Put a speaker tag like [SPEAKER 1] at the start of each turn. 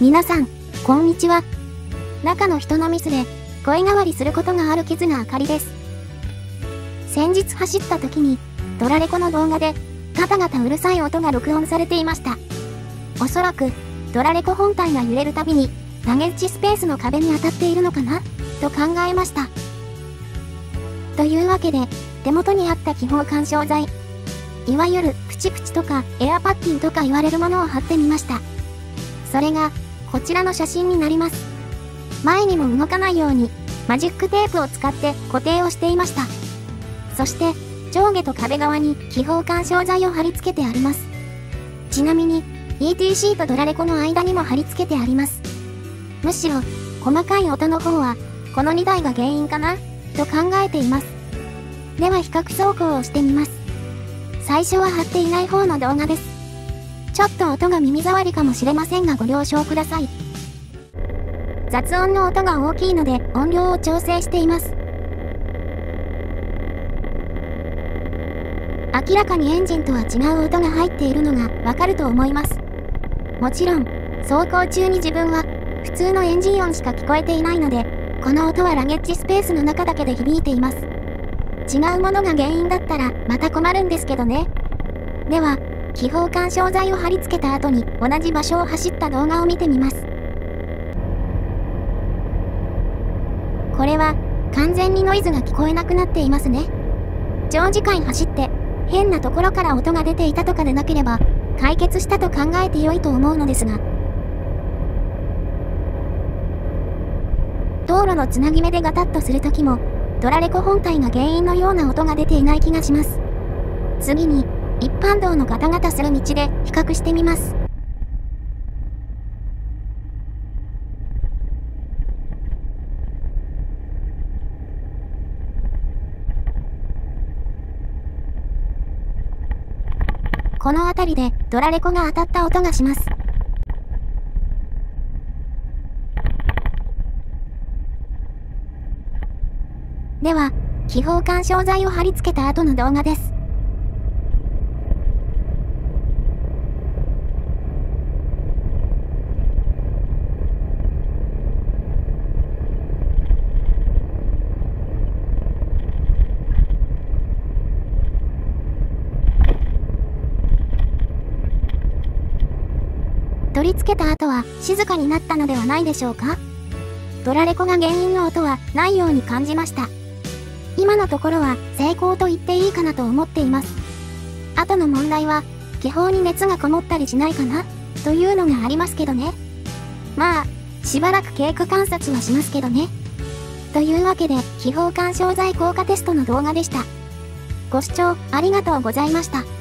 [SPEAKER 1] 皆さん、こんにちは。中の人のミスで、声変わりすることがある傷があかりです。先日走った時に、ドラレコの動画で、ガタガタうるさい音が録音されていました。おそらく、ドラレコ本体が揺れるたびに、投げ打ちスペースの壁に当たっているのかな？と考えました。というわけで、手元にあった気泡干渉剤、いわゆるプチプチとかエアパッキンとか言われるものを貼ってみました。それが、こちらの写真になります。前にも動かないように、マジックテープを使って固定をしていました。そして、上下と壁側に気泡干渉剤を貼り付けてあります。ちなみに、ETC とドラレコの間にも貼り付けてあります。むしろ、細かい音の方は、この2台が原因かな？と考えています。では比較走行をしてみます。最初は貼っていない方の動画です。ちょっと音が耳障りかもしれませんがご了承ください。雑音の音が大きいので音量を調整しています。明らかにエンジンとは違う音が入っているのがわかると思います。もちろん、走行中に自分は普通のエンジン音しか聞こえていないので、この音はラゲッジスペースの中だけで響いています。違うものが原因だったらまた困るんですけどね。では、気泡干渉剤を貼り付けた後に同じ場所を走った動画を見てみます。これは完全にノイズが聞こえなくなっていますね。長時間走って変なところから音が出ていたとかでなければ解決したと考えて良いと思うのですが道路のつなぎ目でガタッとするときもドラレコ本体が原因のような音が出ていない気がします次に一般道のガタガタする道で比較してみます。この辺りでドラレコが当たった音がします。では、気泡干渉剤を貼り付けた後の動画です。取り付けた後は静かになったのではないでしょうかドラレコが原因の音はないように感じました。今のところは成功と言っていいかなと思っています。後の問題は、気泡に熱がこもったりしないかなというのがありますけどね。まあ、しばらく経過観察はしますけどね。というわけで、気泡干渉剤効果テストの動画でした。ご視聴ありがとうございました。